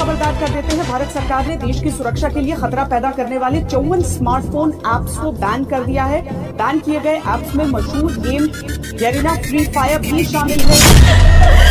खबरदार कर देते हैं। भारत सरकार ने देश की सुरक्षा के लिए खतरा पैदा करने वाले चौवन स्मार्टफ़ोन एप्स को बैन कर दिया है। बैन किए गए ऐप्स में मशहूर गेम गरीना फ्री फायर भी शामिल है।